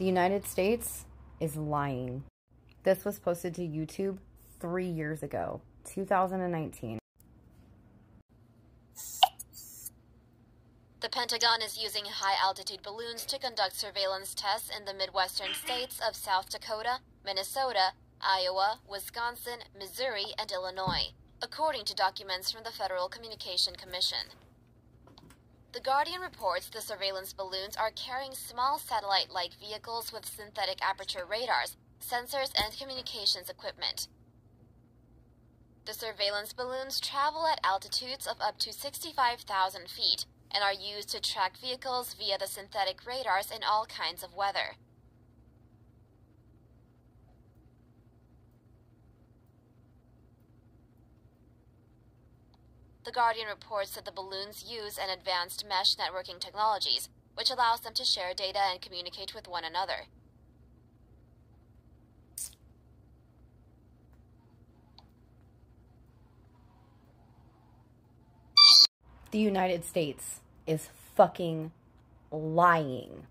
The United States is lying. This was posted to YouTube three years ago, 2019. The Pentagon is using high altitude balloons to conduct surveillance tests in the Midwestern states of South Dakota, Minnesota, Iowa, Wisconsin, Missouri, and Illinois, according to documents from the Federal Communication Commission. The Guardian reports the surveillance balloons are carrying small satellite like vehicles with synthetic aperture radars, sensors, and communications equipment. The surveillance balloons travel at altitudes of up to 65,000 feet and are used to track vehicles via the synthetic radars in all kinds of weather. The Guardian reports that the balloons use an advanced mesh networking technologies, which allows them to share data and communicate with one another. The United States is fucking lying.